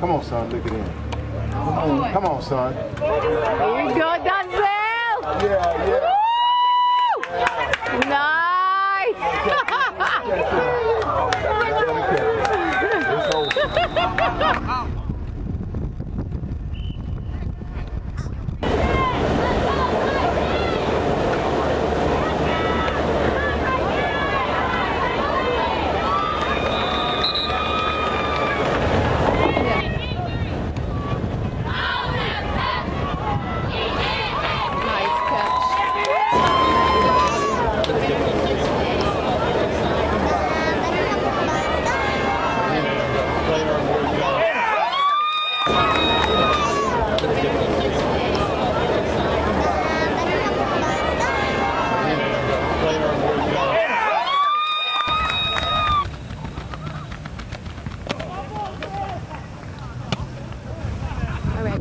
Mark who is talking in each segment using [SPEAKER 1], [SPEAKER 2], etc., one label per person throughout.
[SPEAKER 1] Come on, son, look it in. Come on, come on, son.
[SPEAKER 2] There you go, Donzell!
[SPEAKER 1] Yeah, yeah.
[SPEAKER 2] Woo! Nice!
[SPEAKER 1] It's over.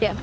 [SPEAKER 2] Yeah.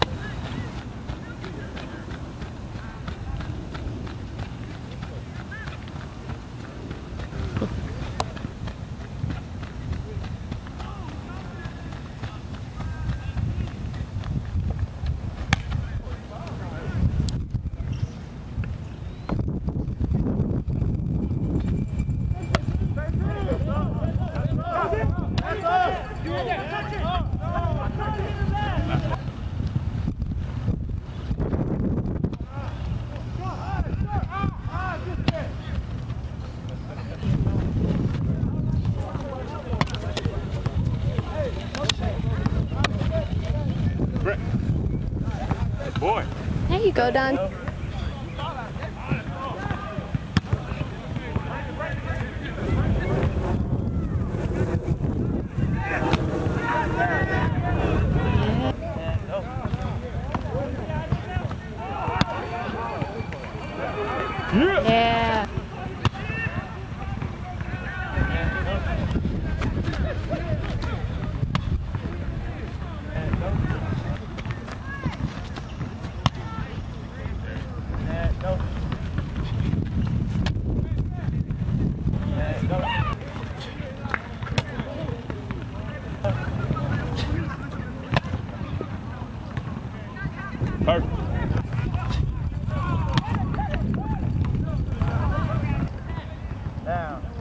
[SPEAKER 3] Boy.
[SPEAKER 2] There you go, Don. Yeah.
[SPEAKER 3] Perfect. Down.